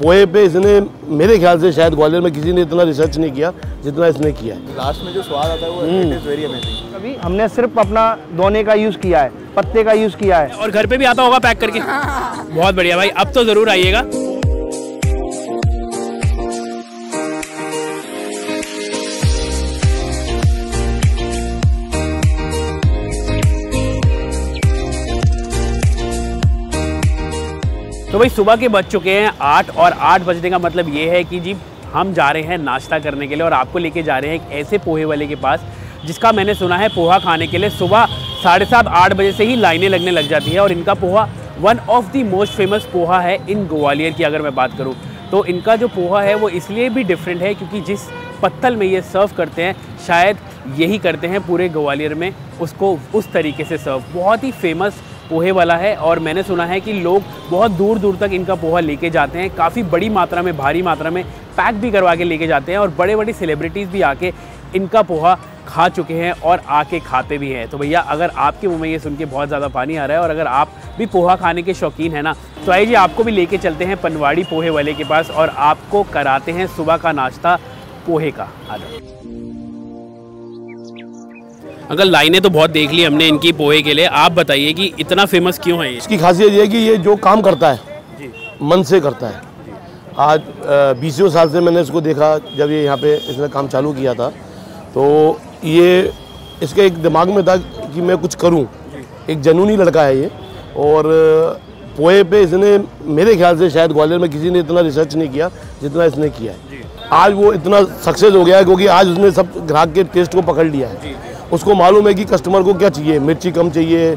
पोहे पे इसने मेरे ख्याल से शायद ग्वालियर में किसी ने इतना रिसर्च नहीं किया जितना इसने किया है। लास्ट में जो स्वाद आता है वो। इट इज़ वेरी अमेजिंग अभी हमने सिर्फ़ अपना दोने का यूज़ किया है पत्ते का यूज़ किया है। और घर पे भी आता होगा पैक करके। बहुत बढ़िया भाई अब तो ज़रूर आइएगा। तो भाई सुबह के बज चुके हैं आठ और आठ बजने का मतलब ये है कि जी, हम जा रहे हैं नाश्ता करने के लिए और आपको लेके जा रहे हैं एक ऐसे पोहे वाले के पास, जिसका मैंने सुना है पोहा खाने के लिए सुबह साढ़े सात, आठ बजे से ही लाइनें लगने लग जाती है और इनका poha one of the most famous poha है इन ग्वालियर की अगर मैं बात करूँ। तो इनका जो पोहा है वो इसलिए भी डिफरेंट है क्योंकि जिस पत्तल में ये सर्व करते हैं, शायद यही करते हैं पूरे ग्वालियर में, उसको उस तरीके से सर्व बहुत ही फ़ेमस पोहे वाला है और मैंने सुना है कि लोग बहुत दूर दूर तक इनका पोहा लेके जाते हैं। काफ़ी बड़ी मात्रा में, भारी मात्रा में पैक भी करवा के लेके जाते हैं और बड़े बड़े सेलिब्रिटीज़ भी आके इनका पोहा खा चुके हैं और आके खाते भी हैं। तो भैया, अगर आपके मुँह में ये सुन के बहुत ज़्यादा पानी आ रहा है और अगर आप भी पोहा खाने के शौकीन हैं ना तो आइए जी, आपको भी लेके चलते हैं पनवाड़ी पोहे वाले के पास और आपको कराते हैं सुबह का नाश्ता पोहे का। आ जाओ। अगर लाइनें तो बहुत देख ली हमने इनकी पोहे के लिए। आप बताइए कि इतना फ़ेमस क्यों है ये? इसकी खासियत ये है कि ये जो काम करता है जी। मन से करता है। आज बीसों साल से मैंने इसको देखा जब ये यहाँ पे इसने काम चालू किया था तो ये इसके एक दिमाग में था कि मैं कुछ करूँ। एक जनूनी लड़का है ये और पोहे पे इसने मेरे ख्याल से शायद ग्वालियर में किसी ने इतना रिसर्च नहीं किया जितना इसने किया है। आज वो इतना सक्सेस हो गया है क्योंकि आज उसने सब ग्राहक के टेस्ट को पकड़ लिया है। उसको मालूम है कि कस्टमर को क्या चाहिए? मिर्ची कम चाहिए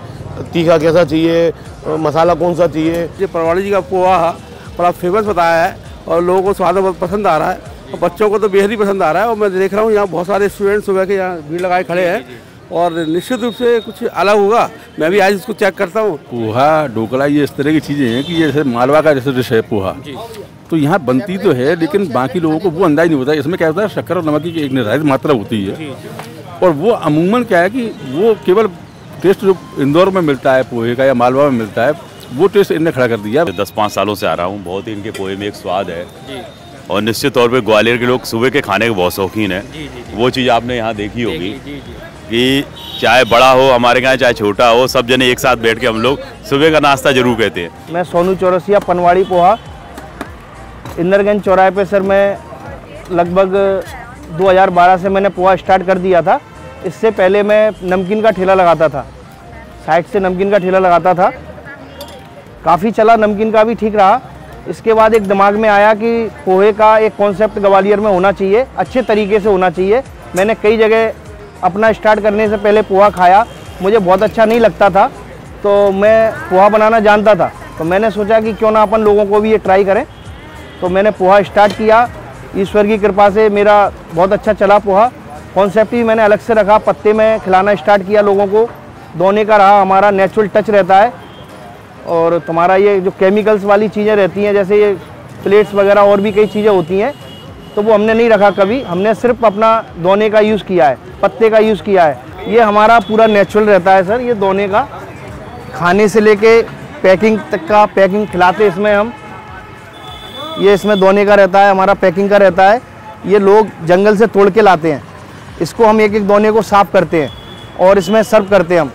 तीखा कैसा चाहिए मसाला कौन सा चाहिए? ये परवाड़ी जी का पोहा बड़ा फ़ेमस बताया है और लोगों को स्वाद बहुत पसंद आ रहा है और बच्चों को तो बेहद ही पसंद आ रहा है और मैं देख रहा हूँ यहाँ बहुत सारे स्टूडेंट्स सुबह के यहाँ भीड़ लगाए खड़े हैं और निश्चित रूप से कुछ अलग होगा। मैं भी आज इसको चेक करता हूँ। पोहा ढोकला ये इस तरह की चीज़ें हैं कि जैसे मालवा का जैसे डिश है पोहा। तो यहाँ बनती तो है लेकिन बाकी लोगों को वो अंदाज नहीं होता। इसमें क्या होता है शक्कर और नमक की एक निर्धारित मात्रा होती है। और वो अमूमन क्या है कि वो केवल टेस्ट जो इंदौर में मिलता है पोहे का या मालवा में मिलता है वो टेस्ट इनने खड़ा कर दिया। दस पाँच सालों से आ रहा हूँ बहुत ही इनके पोहे में एक स्वाद है। और निश्चित तौर पे ग्वालियर के लोग सुबह के खाने के बहुत शौकीन है। वो चीज़ आपने यहाँ देखी होगी कि चाहे बड़ा हो हमारे यहाँ चाहे छोटा हो सब जने एक साथ बैठ के हम लोग सुबह का नाश्ता ज़रूर कहते हैं। मैं सोनू चौरसिया पनवाड़ी पोहा इंदरगंज चौराहे पे सर मैं लगभग 2012 से मैंने पोहा स्टार्ट कर दिया था। इससे पहले मैं नमकीन का ठेला लगाता था। साइड से नमकीन का ठेला लगाता था। काफ़ी चला, नमकीन का भी ठीक रहा। इसके बाद एक दिमाग में आया कि पोहे का एक कॉन्सेप्ट ग्वालियर में होना चाहिए, अच्छे तरीके से होना चाहिए। मैंने कई जगह अपना स्टार्ट करने से पहले पोहा खाया। मुझे बहुत अच्छा नहीं लगता था तो मैं पोहा बनाना जानता था। तो मैंने सोचा कि क्यों ना अपन लोगों को भी ये ट्राई करें। तो मैंने पोहा स्टार्ट किया। ईश्वर की कृपा से मेरा बहुत अच्छा चला पोहा। कॉन्सेप्ट ही मैंने अलग से रखा, पत्ते में खिलाना स्टार्ट किया लोगों को। दोने का रहा हमारा नेचुरल टच रहता है। और तुम्हारा ये जो केमिकल्स वाली चीज़ें रहती हैं, जैसे ये प्लेट्स वगैरह और भी कई चीज़ें होती हैं तो वो हमने नहीं रखा कभी। हमने सिर्फ़ अपना दोने का यूज़ किया है, पत्ते का यूज़ किया है। ये हमारा पूरा नेचुरल रहता है सर, ये दोने का। खाने से लेके पैकिंग तक का पैकिंग खिलाते इसमें हम। ये इसमें दोने का रहता है, हमारा पैकिंग का रहता है। ये लोग जंगल से तोड़ के लाते हैं। इसको हम एक एक दोने को साफ़ करते हैं और इसमें सर्व करते हैं हम।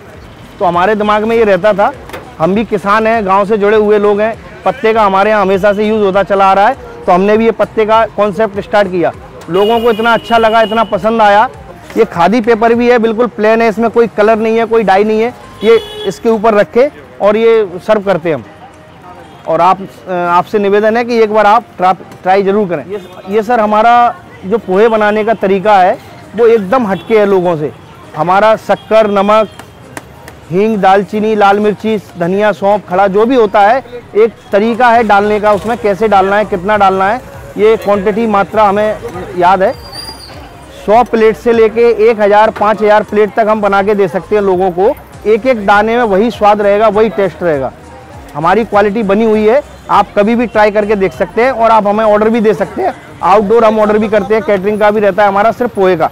तो हमारे दिमाग में ये रहता था, हम भी किसान हैं, गाँव से जुड़े हुए लोग हैं, पत्ते का हमारे यहाँ हमेशा से यूज़ होता चला आ रहा है। तो हमने भी ये पत्ते का कॉन्सेप्ट स्टार्ट किया। लोगों को इतना अच्छा लगा, इतना पसंद आया। ये खादी पेपर भी है, बिल्कुल प्लेन है, इसमें कोई कलर नहीं है, कोई डाई नहीं है। ये इसके ऊपर रखे और ये सर्व करते हैं हम। और आप आपसे निवेदन है कि एक बार आप ट्राई ज़रूर करें। ये ये सर हमारा जो पोहे बनाने का तरीका है वो एकदम हटके है लोगों से। हमारा शक्कर नमक हींग दालचीनी लाल मिर्ची धनिया सौंफ खड़ा जो भी होता है एक तरीका है डालने का उसमें कैसे डालना है कितना डालना है ये क्वांटिटी मात्रा हमें याद है। सौ प्लेट से लेके एक हज़ार पाँच हज़ार प्लेट तक हम बना के दे सकते हैं लोगों को। एक एक दाने में वही स्वाद रहेगा वही टेस्ट रहेगा। हमारी क्वालिटी बनी हुई है। आप कभी भी ट्राई करके देख सकते हैं और आप हमें ऑर्डर भी दे सकते हैं। आउटडोर हम ऑर्डर भी करते हैं कैटरिंग का भी रहता है हमारा, सिर्फ़ पोहे का।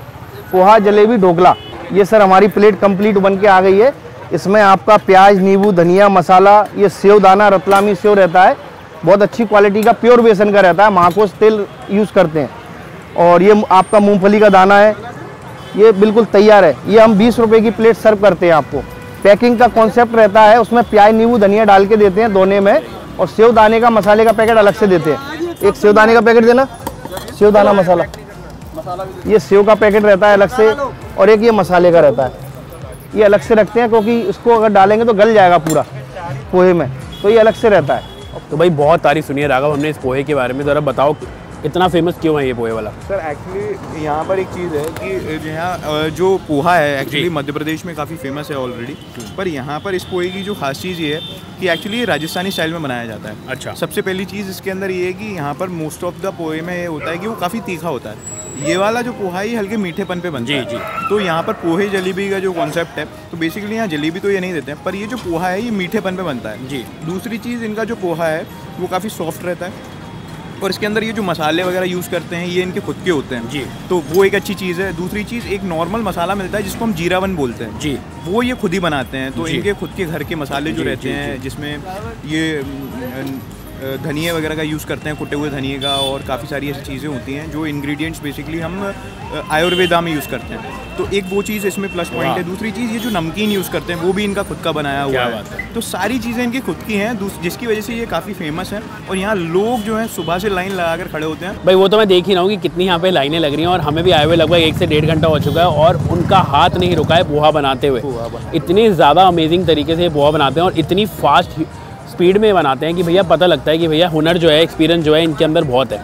पोहा, जलेबी, ढोकला, ये सर हमारी प्लेट कंप्लीट बन के आ गई है। इसमें आपका प्याज, नींबू, धनिया, मसाला, ये सेव, दाना, रतलामी सेव रहता है। बहुत अच्छी क्वालिटी का प्योर बेसन का रहता है। महाकोश तेल यूज़ करते हैं। और ये आपका मूंगफली का दाना है। ये बिल्कुल तैयार है। ये हम बीस रुपये की प्लेट सर्व करते हैं आपको। पैकिंग का कॉन्सेप्ट रहता है, उसमें प्याज, नींबू, धनिया डाल के देते हैं दोने में और सेव दाने का मसाले का पैकेट अलग से देते हैं। एक सेव दाने का पैकेट देना सेव दाना मसाला। ये सेव का पैकेट रहता है अलग से और एक ये मसाले का रहता है। ये अलग से रखते हैं क्योंकि इसको अगर डालेंगे तो गल जाएगा पूरा, पोहे में तो ये अलग से रहता है। तो भाई बहुत तारीफ़ सुनिए राघव, हमने इस पोहे के बारे में ज़रा बताओ इतना फ़ेमस क्यों है ये पोहे वाला? सर एक्चुअली यहाँ पर एक चीज़ है कि यहाँ जो पोहा है एक्चुअली मध्य प्रदेश में काफ़ी फ़ेमस है ऑलरेडी पर यहाँ पर इस पोहे की जो खास चीज़ ये है कि एक्चुअली ये राजस्थानी स्टाइल में बनाया जाता है। अच्छा। सबसे पहली चीज़ इसके अंदर ये है कि यहाँ पर मोस्ट ऑफ़ द पोहे में ये होता है कि वो काफ़ी तीखा होता है। ये वाला जो पोहा है हल्के मीठेपन पे बनता जी, है। जी। तो यहाँ पर पोहे जलेबी का जो कॉन्सेप्ट है तो बेसिकली यहाँ जलेबी तो ये नहीं देते हैं पर ये जो पोहा है ये मीठेपन पे बनता है। जी। दूसरी चीज़ इनका जो पोहा है वो काफ़ी सॉफ्ट रहता है। और इसके अंदर ये जो मसाले वगैरह यूज़ करते हैं ये इनके खुद के होते हैं। जी। तो वो एक अच्छी चीज़ है। दूसरी चीज़ एक नॉर्मल मसाला मिलता है जिसको हम जीरावन बोलते हैं। जी। वो ये खुद ही बनाते हैं। तो इनके खुद के घर के मसाले जो रहते हैं जिसमें ये धनिए वगैरह का यूज़ करते हैं कुटे हुए धनिए का और काफ़ी सारी ऐसी चीज़ें होती हैं जो इंग्रेडिएंट्स बेसिकली हम आयुर्वेदा में यूज़ करते हैं। तो एक वो चीज़ इसमें प्लस पॉइंट है। दूसरी चीज़ ये जो नमकीन यूज़ करते हैं वो भी इनका खुद का बनाया हुआ है। तो सारी चीज़ें इनकी खुद की हैं जिसकी वजह से ये काफ़ी फ़ेमस है और यहाँ लोग जो हैं सुबह से लाइन लगा कर खड़े होते हैं। भाई वो तो मैं देख ही रहा हूँ कि कितनी यहाँ पे लाइनें लग रही हैं और हमें भी आए हुए लगभग एक से डेढ़ घंटा हो चुका है और उनका हाथ नहीं रुका है पोहा बनाते हुए। इतनी ज़्यादा अमेजिंग तरीके से पोहा बनाते हैं और इतनी फास्ट स्पीड में बनाते हैं कि भैया पता लगता है कि भैया हुनर जो है एक्सपीरियंस जो है इनके अंदर बहुत है।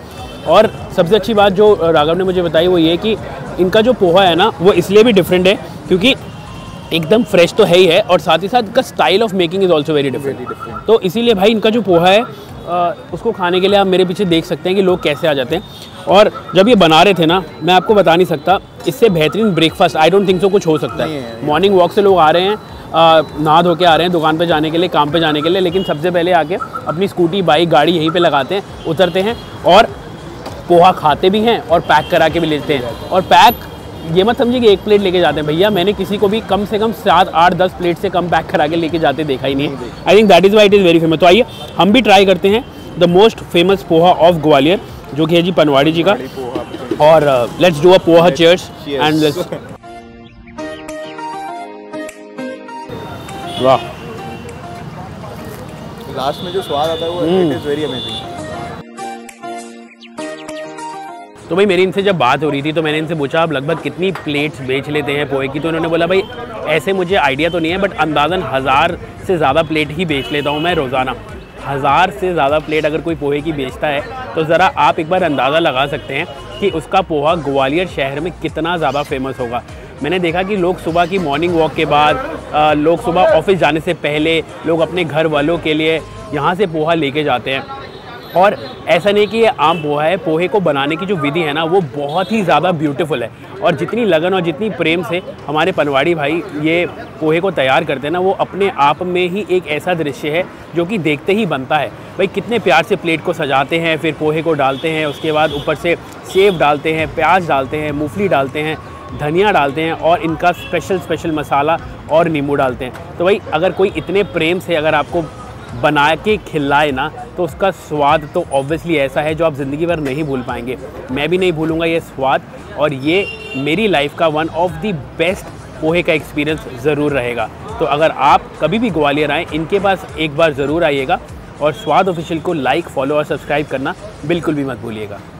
और सबसे अच्छी बात जो राघव ने मुझे बताई वो ये कि इनका जो पोहा है ना वो इसलिए भी डिफरेंट है क्योंकि एकदम फ्रेश तो है ही है और साथ ही साथ इनका style of making is also very different तो इसीलिए भाई इनका जो पोहा है अ, उसको खाने के लिए आप मेरे पीछे देख सकते हैं कि लोग कैसे आ जाते हैं। और जब ये बना रहे थे ना मैं आपको बता नहीं सकता इससे बेहतरीन breakfast I don't think so कुछ हो सकता है। मॉर्निंग वॉक से लोग आ रहे हैं नहा धो के आ रहे हैं दुकान पे जाने के लिए काम पे जाने के लिए लेकिन सबसे पहले आके अपनी स्कूटी बाइक गाड़ी यहीं पे लगाते हैं उतरते हैं और पोहा खाते भी हैं और पैक करा के भी लेते हैं। और पैक ये मत समझिए कि एक प्लेट लेके जाते हैं। भैया मैंने किसी को भी कम से कम सात आठ दस प्लेट से कम पैक करा के लेके जाते देखा ही नहीं है। I think that is why it is very famous तो आइए हम भी ट्राई करते हैं the most famous poha of Gwalior जो कि है जी पनवाड़ी जी का। और let's do a poha cheers and let's वाह। लास्ट में जो स्वाद आता है वो। इट इज़ वेरी अमेजिंग तो भाई मेरी इनसे जब बात हो रही थी तो मैंने इनसे पूछा आप लगभग कितनी प्लेट्स बेच लेते हैं पोहे की? तो उन्होंने बोला भाई ऐसे मुझे आइडिया तो नहीं है बट अंदाज़न हज़ार से ज़्यादा प्लेट ही बेच लेता हूँ मैं रोज़ाना। हज़ार से ज़्यादा प्लेट अगर कोई पोहे की बेचता है तो ज़रा आप एक बार अंदाज़ा लगा सकते हैं कि उसका पोहा ग्वालियर शहर में कितना ज़्यादा फ़ेमस होगा। मैंने देखा कि लोग सुबह की मॉर्निंग वॉक के बाद लोग सुबह ऑफ़िस जाने से पहले लोग अपने घर वालों के लिए यहाँ से पोहा लेके जाते हैं। और ऐसा नहीं कि ये आम पोहा है, पोहे को बनाने की जो विधि है ना, वो बहुत ही ज़्यादा ब्यूटीफुल है। और जितनी लगन और जितनी प्रेम से हमारे पनवाड़ी भाई ये पोहे को तैयार करते हैं ना, वो अपने आप में ही एक ऐसा दृश्य है जो कि देखते ही बनता है। भाई, कितने प्यार से प्लेट को सजाते हैं, फिर पोहे को डालते हैं, उसके बाद ऊपर से सेब डालते हैं, प्याज डालते हैं, मूंगफली डालते हैं धनिया डालते हैं और इनका स्पेशल स्पेशल मसाला और नींबू डालते हैं। तो भाई, अगर कोई इतने प्रेम से अगर आपको बना के खिलाए ना तो उसका स्वाद तो ऑब्वियसली ऐसा है जो आप ज़िंदगी भर नहीं भूल पाएँगे। मैं भी नहीं भूलूँगा ये स्वाद और ये मेरी लाइफ का वन ऑफ़ द बेस्ट पोहे का एक्सपीरियंस ज़रूर रहेगा। तो अगर आप कभी भी ग्वालियर आएँ, इनके पास एक बार ज़रूर आइएगा और स्वाद ऑफिशियल को लाइक फॉलो और सब्सक्राइब करना बिल्कुल भी मत भूलिएगा।